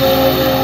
Música